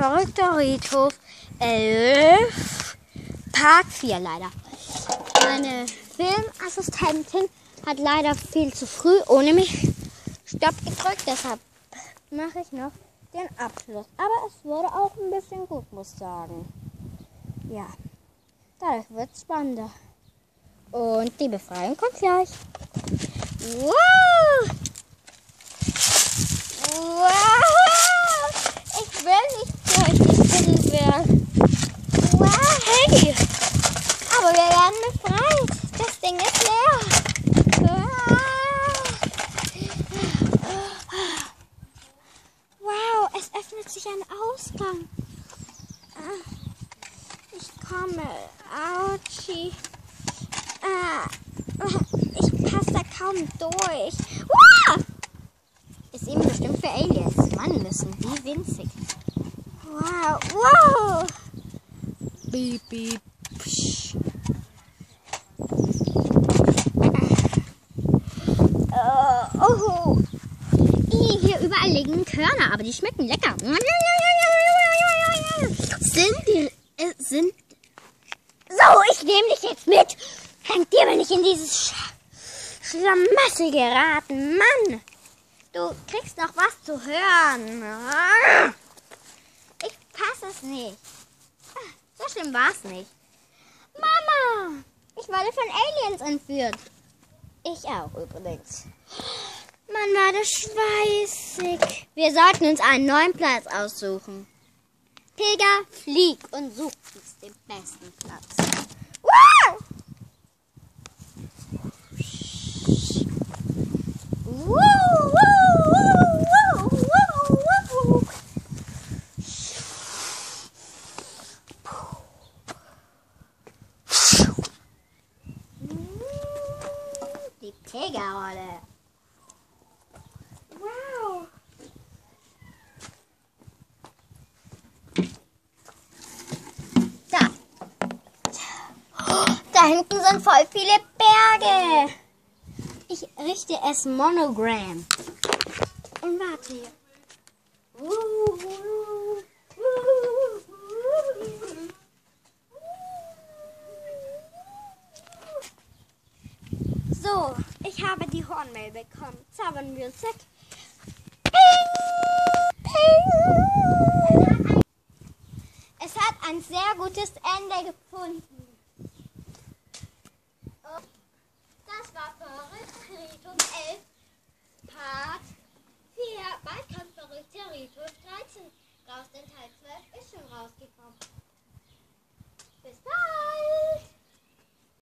Verrückter Riedhof 11, Part 4 leider. Meine Filmassistentin hat leider viel zu früh ohne mich Stopp gedrückt, deshalb mache ich noch den Abschluss. Aber es wurde auch ein bisschen gut, muss ich sagen. Ja, dadurch wird es spannender. Und die Befreiung kommt gleich. Wow! Wow! Ich will nicht gleich gefunden werden. Wow, hey! Aber wir werden befreit. Das Ding ist leer. Wow, es öffnet sich ein Ausgang. Ich komme. Autschi. Ah, ich passe da kaum durch. Ist eben bestimmt für Aliens. Mann, müssen die winzig. Wow, wow! Beep, beep. Psch. Äh, oh. Ih, Hier überall liegen Körner, aber die schmecken lecker. Sind die. Äh, sind. So, ich nehme dich jetzt mit. Dank dir bin ich in dieses Sch Schlamassel geraten. Mann, du kriegst noch was zu hören. Ich passe es nicht. So schlimm war es nicht. Mama, ich wurde von Aliens entführt. Ich auch übrigens. Mann, war das schweißig. Wir sollten uns einen neuen Platz aussuchen. Pilger, flieg und such uns den besten Platz. Wow! Die Pilgerrolle. Wow. Da. Da hinten sind voll viele Berge. Ich richte es Monogramm. Und warte hier. So, ich habe die Hornmail bekommen. Zaubern wir. Ping, ping. Es hat ein sehr gutes Ende gefunden. 2011